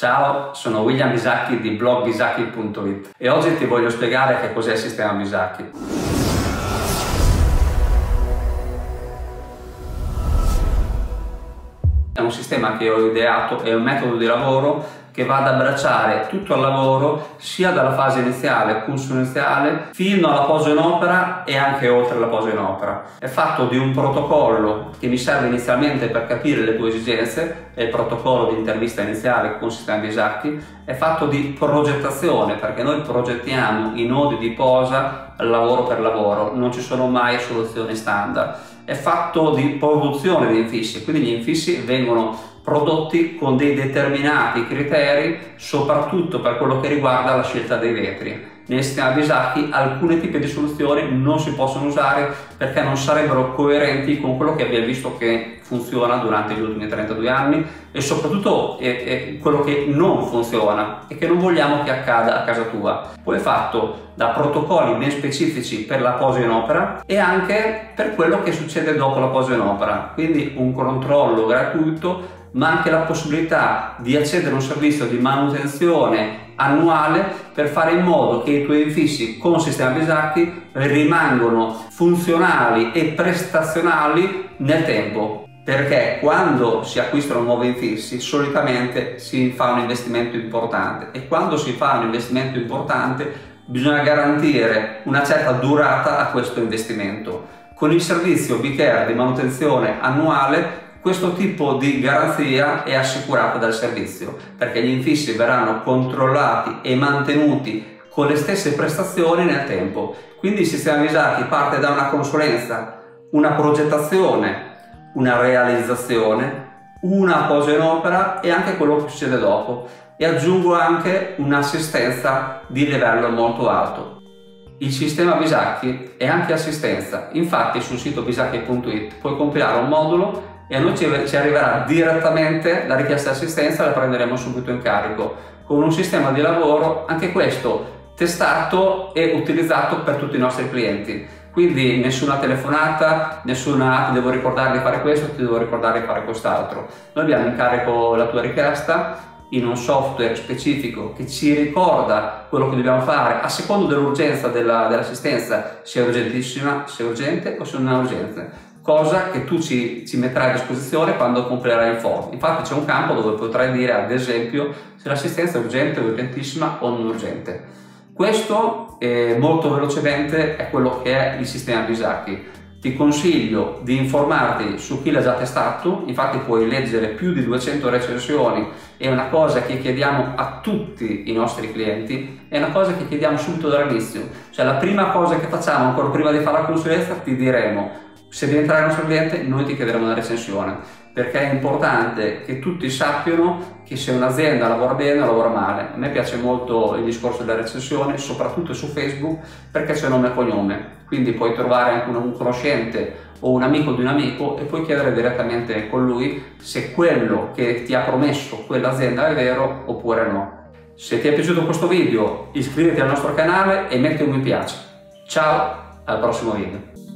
Ciao, sono William Bisacchi di blogbisacchi.it e oggi ti voglio spiegare che cos'è il sistema Bisacchi. Un sistema che ho ideato, è un metodo di lavoro che va ad abbracciare tutto il lavoro sia dalla fase iniziale, curso iniziale, fino alla posa in opera e anche oltre la posa in opera. È fatto di un protocollo che mi serve inizialmente per capire le tue esigenze, è il protocollo di intervista iniziale con sistema Bisacchi, è fatto di progettazione perché noi progettiamo i nodi di posa lavoro per lavoro, non ci sono mai soluzioni standard. È fatto di produzione di infissi, quindi gli infissi vengono prodotti con dei determinati criteri, soprattutto per quello che riguarda la scelta dei vetri. Nel sistema Bisacchi alcuni tipi di soluzioni non si possono usare perché non sarebbero coerenti con quello che abbiamo visto che funziona durante gli ultimi 32 anni e soprattutto è, è quello che non funziona e che non vogliamo che accada a casa tua. Poi è fatto da protocolli ben specifici per la posa in opera e anche per quello che succede dopo la posa in opera, quindi un controllo gratuito ma anche la possibilità di accedere a un servizio di manutenzione annuale per fare in modo che i tuoi infissi con sistema Bisacchi rimangano funzionali e prestazionali nel tempo perché quando si acquistano nuovi infissi solitamente si fa un investimento importante e quando si fa un investimento importante bisogna garantire una certa durata a questo investimento. Con il servizio BCare di manutenzione annuale questo tipo di garanzia è assicurata dal servizio perché gli infissi verranno controllati e mantenuti con le stesse prestazioni nel tempo. Quindi il sistema Visati parte da una consulenza, una progettazione, una realizzazione, una posa in opera e anche quello che succede dopo e aggiungo anche un'assistenza di livello molto alto. Il sistema Bisacchi è anche assistenza, infatti sul sito bisacchi.it puoi compilare un modulo e a noi ci, ci arriverà direttamente la richiesta di assistenza la prenderemo subito in carico. Con un sistema di lavoro anche questo testato e utilizzato per tutti i nostri clienti. Quindi nessuna telefonata, nessuna ti devo ricordare di fare questo, ti devo ricordare di fare quest'altro. Noi abbiamo in carico la tua richiesta in un software specifico che ci ricorda quello che dobbiamo fare a secondo dell'urgenza della, dell'assistenza, se è urgentissima, se è urgente o se non è urgente cosa che tu ci, ci, metterai a disposizione quando compilerai il form. Infatti c'è un campo dove potrai dire ad esempio se l'assistenza è urgente, urgentissima o non urgente. Questo eh, molto velocemente è quello che è il sistema Bisacchi. Ti consiglio di informarti su chi l'ha già testato, infatti puoi leggere più di 200 recensioni, è una cosa che chiediamo a tutti i nostri clienti, è una cosa che chiediamo subito dall'inizio, cioè la prima cosa che facciamo ancora prima di fare la consulenza ti diremo se diventerai il nostro cliente noi ti chiederemo una recensione perché è importante che tutti sappiano che se un'azienda lavora bene o lavora male. A me piace molto il discorso della recensione, soprattutto su Facebook, perché c'è nome e cognome. Quindi puoi trovare anche un conoscente o un amico di un amico e puoi chiedere direttamente con lui se quello che ti ha promesso quell'azienda è vero oppure no. Se ti è piaciuto questo video iscriviti al nostro canale e metti un mi piace. Ciao, al prossimo video.